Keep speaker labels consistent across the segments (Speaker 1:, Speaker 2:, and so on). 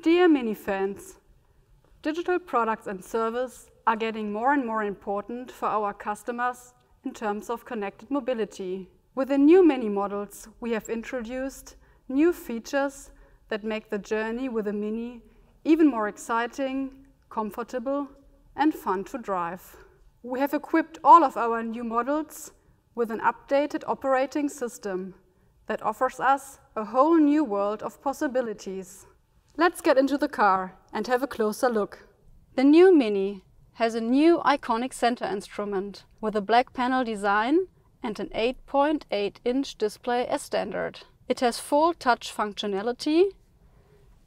Speaker 1: Dear Mini fans, digital products and service are getting more and more important for our customers in terms of connected mobility. With the new Mini models, we have introduced new features that make the journey with a Mini even more exciting, comfortable, and fun to drive. We have equipped all of our new models with an updated operating system that offers us a whole new world of possibilities. Let's get into the car and have a closer look. The new Mini has a new iconic center instrument with a black panel design and an 8.8 inch display as standard. It has full touch functionality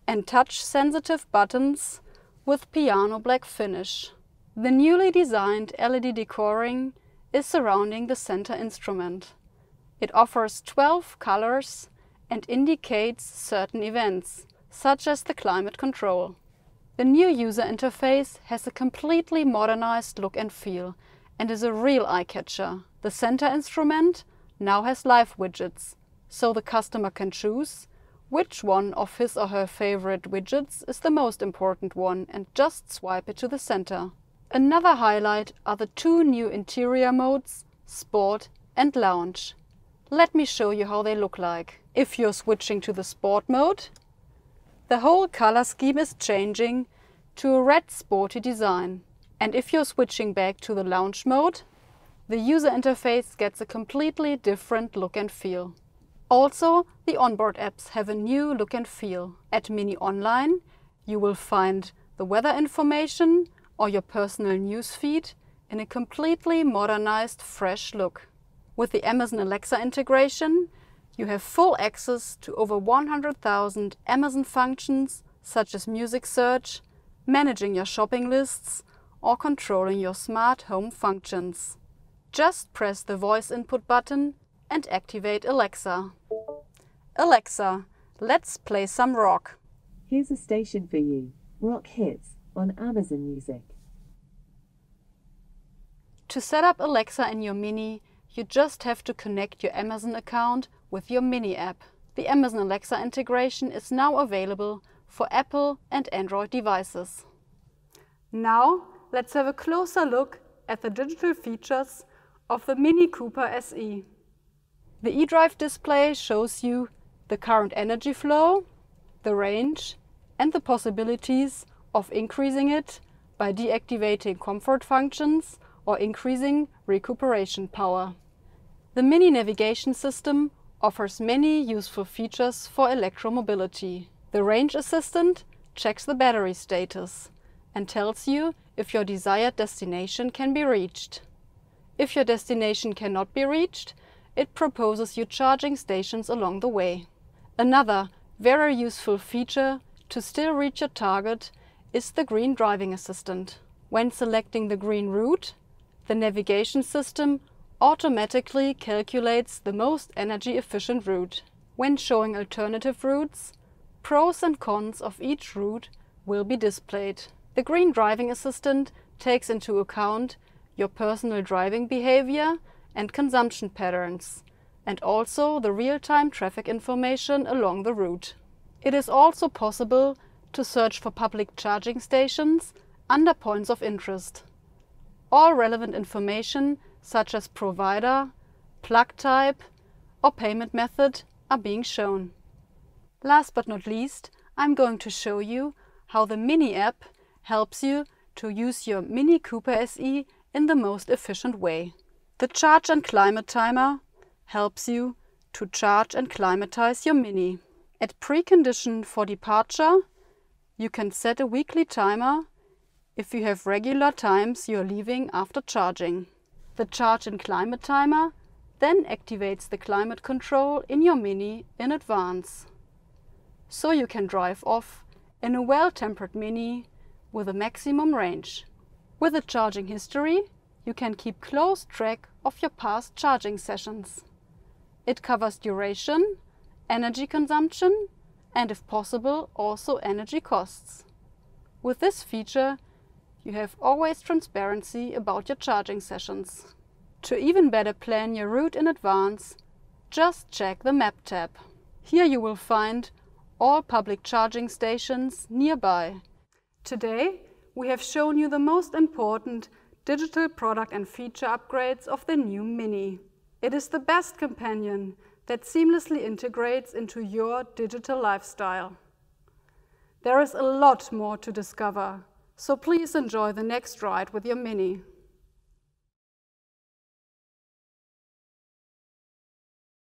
Speaker 1: and touch sensitive buttons with piano black finish. The newly designed LED decoring is surrounding the center instrument. It offers 12 colors and indicates certain events, such as the climate control. The new user interface has a completely modernized look and feel and is a real eye-catcher. The center instrument now has live widgets, so the customer can choose which one of his or her favorite widgets is the most important one and just swipe it to the center. Another highlight are the two new interior modes, Sport and Lounge. Let me show you how they look like. If you're switching to the Sport mode, the whole color scheme is changing to a red sporty design. And if you're switching back to the lounge mode, the user interface gets a completely different look and feel. Also, the onboard apps have a new look and feel. At Mini Online, you will find the weather information or your personal newsfeed in a completely modernized, fresh look. With the Amazon Alexa integration, you have full access to over 100,000 Amazon functions such as music search, managing your shopping lists, or controlling your smart home functions. Just press the voice input button and activate Alexa. Alexa, let's play some rock.
Speaker 2: Here's a station for you Rock Hits on Amazon Music.
Speaker 1: To set up Alexa in your Mini, you just have to connect your Amazon account with your Mini app. The Amazon Alexa integration is now available for Apple and Android devices. Now, let's have a closer look at the digital features of the Mini Cooper SE. The eDrive display shows you the current energy flow, the range, and the possibilities of increasing it by deactivating comfort functions or increasing recuperation power. The Mini navigation system offers many useful features for electromobility. The range assistant checks the battery status and tells you if your desired destination can be reached. If your destination cannot be reached, it proposes you charging stations along the way. Another very useful feature to still reach your target is the Green Driving Assistant. When selecting the green route, the navigation system automatically calculates the most energy efficient route. When showing alternative routes, pros and cons of each route will be displayed. The Green Driving Assistant takes into account your personal driving behavior and consumption patterns, and also the real-time traffic information along the route. It is also possible to search for public charging stations under points of interest. All relevant information such as provider, plug type or payment method are being shown. Last but not least, I'm going to show you how the Mini app helps you to use your Mini Cooper SE in the most efficient way. The Charge and Climate Timer helps you to charge and climatize your Mini. At precondition for departure, you can set a weekly timer if you have regular times you are leaving after charging. The Charge and Climate Timer then activates the climate control in your Mini in advance. So you can drive off in a well-tempered Mini with a maximum range. With a charging history, you can keep close track of your past charging sessions. It covers duration, energy consumption, and if possible, also energy costs. With this feature, you have always transparency about your charging sessions. To even better plan your route in advance, just check the Map tab. Here you will find all public charging stations nearby. Today, we have shown you the most important digital product and feature upgrades of the new Mini. It is the best companion that seamlessly integrates into your digital lifestyle. There is a lot more to discover, so please enjoy the next ride with your Mini.